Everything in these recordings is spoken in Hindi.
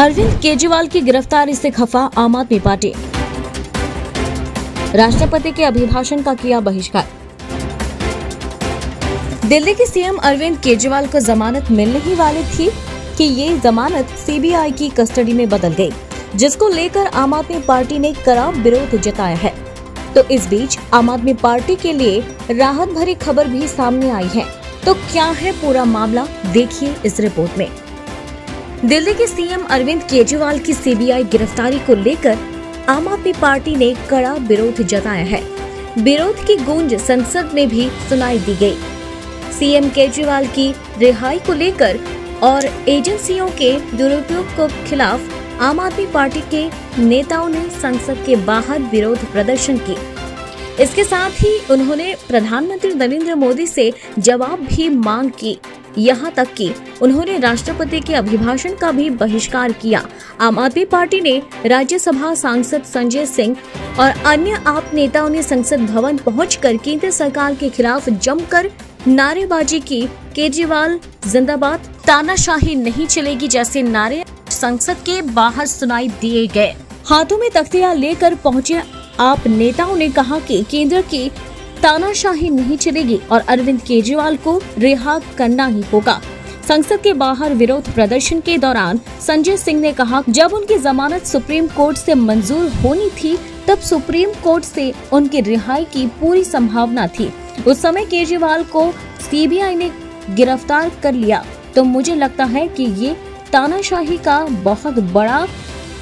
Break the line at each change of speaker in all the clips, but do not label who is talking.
अरविंद केजरीवाल की गिरफ्तारी से खफा आम आदमी पार्टी। राष्ट्रपति के अभिभाषण का किया बहिष्कार। दिल्ली के सीएम अरविंद केजरीवाल को जमानत मिलने ही वाली थी कि ये जमानत सीबीआई की कस्टडी में बदल गई, जिसको लेकर आम आदमी पार्टी ने कड़ा विरोध जताया है। तो इस बीच आम आदमी पार्टी के लिए राहत भरी खबर भी सामने आई है। तो क्या है पूरा मामला? देखिए इस रिपोर्ट में। दिल्ली के सीएम अरविंद केजरीवाल की सीबीआई गिरफ्तारी को लेकर आम आदमी पार्टी ने कड़ा विरोध जताया है। विरोध की गूंज संसद में भी सुनाई दी गई। सीएम केजरीवाल की रिहाई को लेकर और एजेंसियों के दुरुपयोग को खिलाफ आम आदमी पार्टी के नेताओं ने संसद के बाहर विरोध प्रदर्शन की इसके साथ ही उन्होंने प्रधानमंत्री नरेंद्र मोदी से जवाब भी मांग की। यहाँ तक कि उन्होंने राष्ट्रपति के अभिभाषण का भी बहिष्कार किया। आम आदमी पार्टी ने राज्यसभा सांसद संजय सिंह और अन्य आप नेताओं ने संसद भवन पहुंचकर केंद्र सरकार के खिलाफ जमकर नारेबाजी की। केजरीवाल, जिंदाबाद, तानाशाही नहीं चलेगी जैसे नारे संसद के बाहर सुनाई दिए गए। हाथों में तख्तियाँ लेकर पहुँचे आप नेताओं ने कहा कि केंद्र की तानाशाही नहीं चलेगी और अरविंद केजरीवाल को रिहा करना ही होगा। संसद के बाहर विरोध प्रदर्शन के दौरान संजय सिंह ने कहा, जब उनकी जमानत सुप्रीम कोर्ट से मंजूर होनी थी, तब सुप्रीम कोर्ट से उनकी रिहाई की पूरी संभावना थी। उस समय केजरीवाल को सीबीआई ने गिरफ़्तार कर लिया। तो मुझे लगता है कि ये तानाशाही का बहुत बड़ा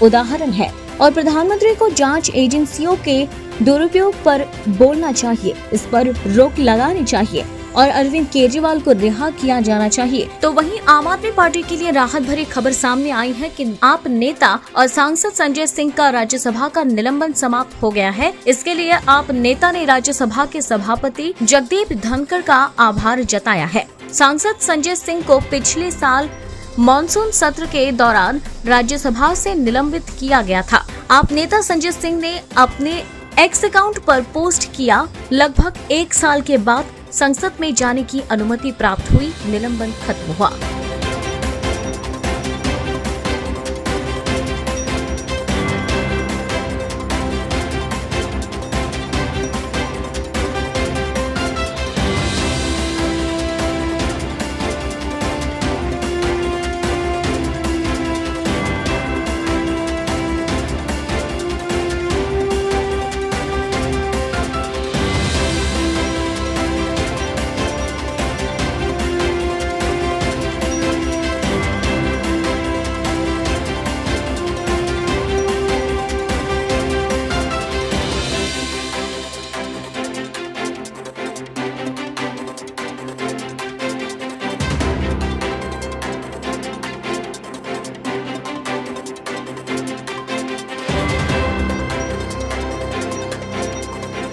उदाहरण है। और प्रधानमंत्री को जाँच एजेंसियों के दुरुपयोग पर बोलना चाहिए, इस पर रोक लगानी चाहिए और अरविंद केजरीवाल को रिहा किया जाना चाहिए। तो वहीं आम आदमी पार्टी के लिए राहत भरी खबर सामने आई है कि आप नेता और सांसद संजय सिंह का राज्यसभा का निलंबन समाप्त हो गया है। इसके लिए आप नेता ने राज्यसभा के सभापति जगदीप धनखड़ का आभार जताया है। सांसद संजय सिंह को पिछले साल मानसून सत्र के दौरान राज्यसभा से निलंबित किया गया था। आप नेता संजय सिंह ने अपने एक्स अकाउंट पर पोस्ट किया। लगभग एक साल के बाद संसद में जाने की अनुमति प्राप्त हुई। निलंबन खत्म हुआ।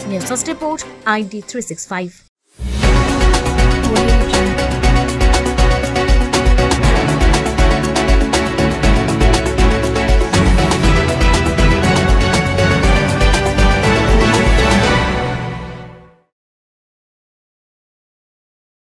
News Report, ID 365.